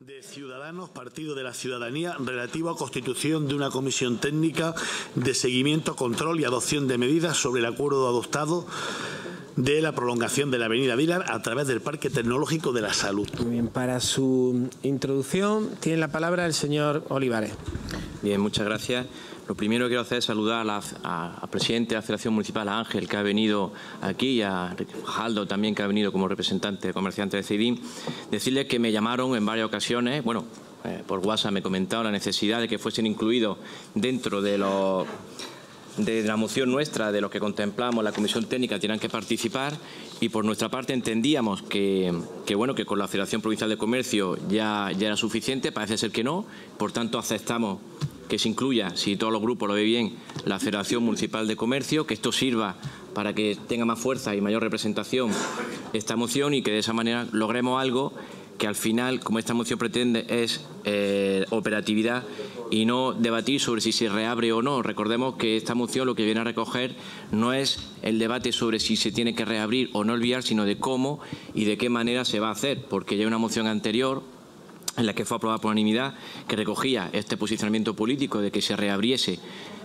de Ciudadanos, Partido de la Ciudadanía, relativo a constitución de una comisión técnica de seguimiento, control y adopción de medidas sobre el acuerdo adoptado de la prolongación de la Avenida Vilar a través del Parque Tecnológico de la Salud. Muy bien, para su introducción tiene la palabra el señor Olivares. Bien, muchas gracias. Lo primero que quiero hacer es saludar al presidente de la Federación Municipal, a Ángel, que ha venido aquí, y a Jaldo también, que ha venido como representante de comerciante de CIDIN. Decirles que me llamaron en varias ocasiones, bueno, eh, por WhatsApp me comentaron la necesidad de que fuesen incluidos dentro de los de la moción nuestra, de los que contemplamos la Comisión Técnica, tienen que participar y por nuestra parte entendíamos que, bueno, que con la Federación Provincial de Comercio ya era suficiente, parece ser que no, por tanto aceptamos que se incluya, si todos los grupos lo ve bien, la Federación Municipal de Comercio, que esto sirva para que tenga más fuerza y mayor representación esta moción y que de esa manera logremos algo que al final, como esta moción pretende, es eh, operatividad y no debatir sobre si se reabre o no. Recordemos que esta moción lo que viene a recoger no es el debate sobre si se tiene que reabrir o no el sino de cómo y de qué manera se va a hacer, porque ya hay una moción anterior en la que fue aprobada por unanimidad, que recogía este posicionamiento político de que se reabriese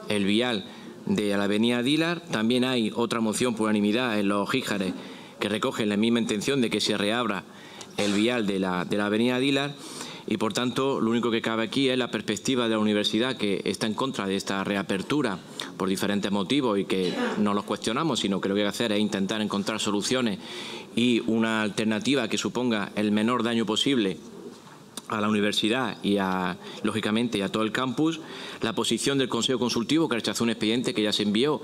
el vial de la avenida Dilar. También hay otra moción por unanimidad en los Jíjares que recoge la misma intención de que se reabra el vial de la, de la avenida Dilar y por tanto lo único que cabe aquí es la perspectiva de la universidad que está en contra de esta reapertura por diferentes motivos y que no los cuestionamos, sino que lo que hay que hacer es intentar encontrar soluciones y una alternativa que suponga el menor daño posible a la universidad y a, lógicamente, a todo el campus, la posición del Consejo Consultivo que rechazó un expediente que ya se envió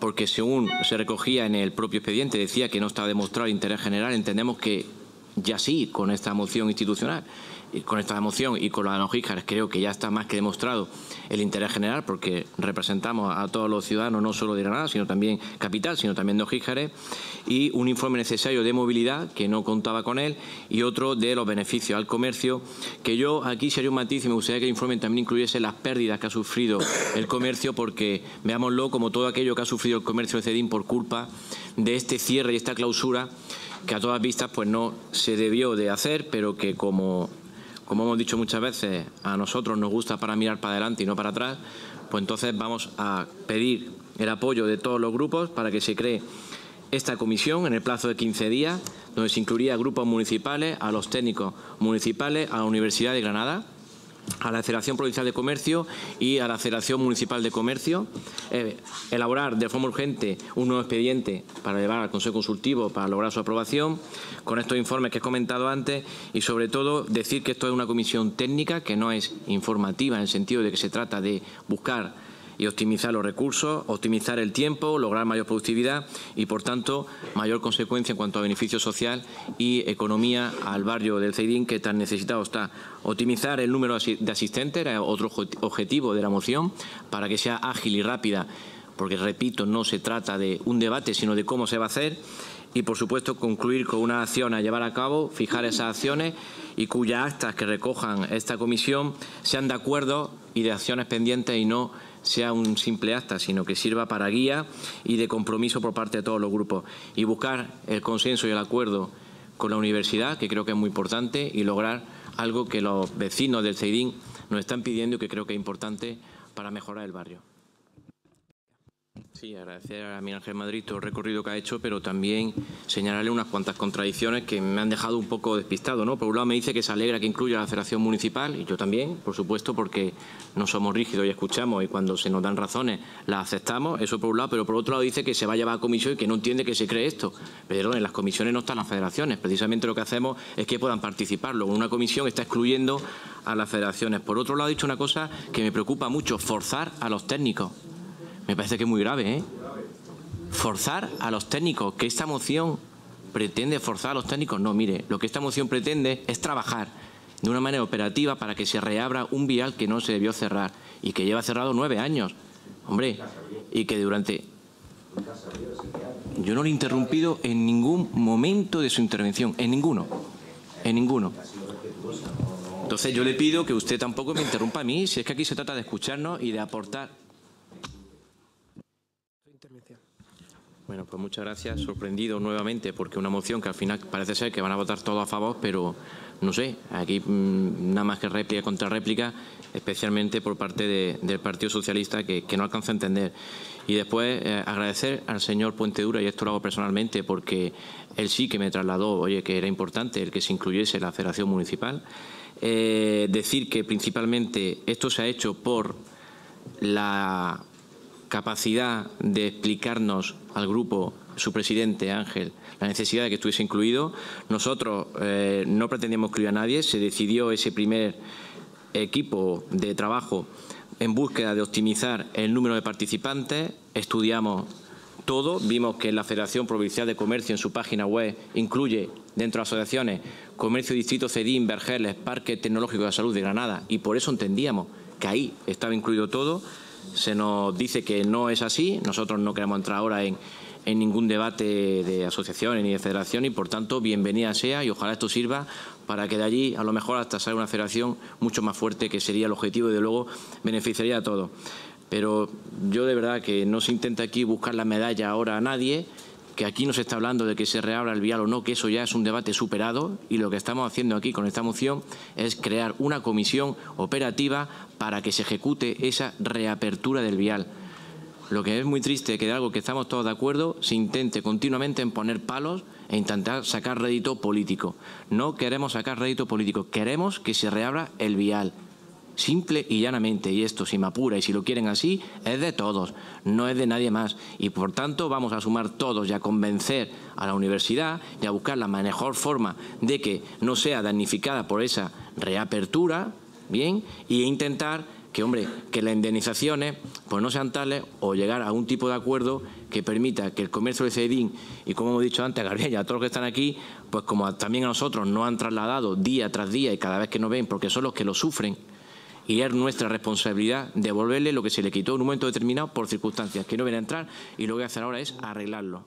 porque según se recogía en el propio expediente decía que no estaba demostrado el interés general, entendemos que ya sí con esta moción institucional con esta moción y con la los creo que ya está más que demostrado el interés general porque representamos a todos los ciudadanos no solo de Granada, sino también capital, sino también de Ojíjares y un informe necesario de movilidad que no contaba con él y otro de los beneficios al comercio que yo aquí sería un matiz y me gustaría que el informe también incluyese las pérdidas que ha sufrido el comercio porque veámoslo como todo aquello que ha sufrido el comercio de Cedín por culpa de este cierre y esta clausura que a todas vistas pues no se debió de hacer, pero que como, como hemos dicho muchas veces, a nosotros nos gusta para mirar para adelante y no para atrás, pues entonces vamos a pedir el apoyo de todos los grupos para que se cree esta comisión en el plazo de 15 días, donde se incluiría a grupos municipales, a los técnicos municipales, a la Universidad de Granada, a la Federación Provincial de Comercio y a la Federación Municipal de Comercio, eh, elaborar de forma urgente un nuevo expediente para llevar al Consejo Consultivo para lograr su aprobación, con estos informes que he comentado antes y sobre todo decir que esto es una comisión técnica que no es informativa en el sentido de que se trata de buscar y optimizar los recursos, optimizar el tiempo, lograr mayor productividad y, por tanto, mayor consecuencia en cuanto a beneficio social y economía al barrio del Ceidín que tan necesitado está. Optimizar el número de asistentes era otro objetivo de la moción para que sea ágil y rápida, porque, repito, no se trata de un debate, sino de cómo se va a hacer y, por supuesto, concluir con una acción a llevar a cabo, fijar esas acciones y cuyas actas que recojan esta comisión sean de acuerdo y de acciones pendientes y no sea un simple acta, sino que sirva para guía y de compromiso por parte de todos los grupos. Y buscar el consenso y el acuerdo con la universidad, que creo que es muy importante, y lograr algo que los vecinos del CEIDIN nos están pidiendo y que creo que es importante para mejorar el barrio. Sí, agradecer a Miguel Ángel Madrid todo el recorrido que ha hecho, pero también señalarle unas cuantas contradicciones que me han dejado un poco despistado. ¿no? Por un lado me dice que se alegra que incluya la Federación Municipal, y yo también, por supuesto, porque no somos rígidos y escuchamos, y cuando se nos dan razones las aceptamos, eso por un lado, pero por otro lado dice que se va a llevar a comisión y que no entiende que se cree esto. Pero en las comisiones no están las federaciones, precisamente lo que hacemos es que puedan participar. Luego una comisión está excluyendo a las federaciones. Por otro lado, ha dicho una cosa que me preocupa mucho, forzar a los técnicos. Me parece que es muy grave, ¿eh? Forzar a los técnicos, que esta moción pretende forzar a los técnicos. No, mire, lo que esta moción pretende es trabajar de una manera operativa para que se reabra un vial que no se debió cerrar y que lleva cerrado nueve años. Hombre, y que durante... Yo no le he interrumpido en ningún momento de su intervención, en ninguno, en ninguno. Entonces yo le pido que usted tampoco me interrumpa a mí, si es que aquí se trata de escucharnos y de aportar Bueno, pues muchas gracias. Sorprendido nuevamente porque una moción que al final parece ser que van a votar todos a favor, pero no sé, aquí mmm, nada más que réplica contra réplica, especialmente por parte de, del Partido Socialista que, que, no alcanza a entender. Y después eh, agradecer al señor Puente Dura, y esto lo hago personalmente porque él sí que me trasladó, oye, que era importante el que se incluyese la Federación Municipal. Eh, decir que principalmente esto se ha hecho por la capacidad de explicarnos al grupo, su presidente Ángel, la necesidad de que estuviese incluido. Nosotros eh, no pretendíamos incluir a nadie, se decidió ese primer equipo de trabajo en búsqueda de optimizar el número de participantes, estudiamos todo, vimos que la Federación Provincial de Comercio en su página web incluye dentro de las asociaciones Comercio Distrito Cedín, Vergeles, Parque Tecnológico de Salud de Granada y por eso entendíamos que ahí estaba incluido todo se nos dice que no es así. Nosotros no queremos entrar ahora en, en ningún debate de asociaciones ni de federación y, por tanto, bienvenida sea y ojalá esto sirva para que de allí, a lo mejor, hasta salga una federación mucho más fuerte, que sería el objetivo y, de luego, beneficiaría a todos. Pero yo, de verdad, que no se intenta aquí buscar la medalla ahora a nadie, que aquí no se está hablando de que se reabra el vial o no, que eso ya es un debate superado y lo que estamos haciendo aquí con esta moción es crear una comisión operativa para que se ejecute esa reapertura del vial. Lo que es muy triste que de algo que estamos todos de acuerdo se intente continuamente en poner palos e intentar sacar rédito político. No queremos sacar rédito político, queremos que se reabra el vial. Simple y llanamente, y esto si me apura y si lo quieren así, es de todos, no es de nadie más. Y por tanto vamos a sumar todos y a convencer a la universidad y a buscar la mejor forma de que no sea damnificada por esa reapertura, bien, y intentar que, hombre, que las indemnizaciones pues no sean tales o llegar a un tipo de acuerdo que permita que el comercio de Cedín y como hemos dicho antes, a Gabriel y a todos los que están aquí, pues como también a nosotros nos han trasladado día tras día y cada vez que nos ven, porque son los que lo sufren, y es nuestra responsabilidad devolverle lo que se le quitó en un momento determinado por circunstancias que no vienen a entrar y lo que voy a hacer ahora es arreglarlo.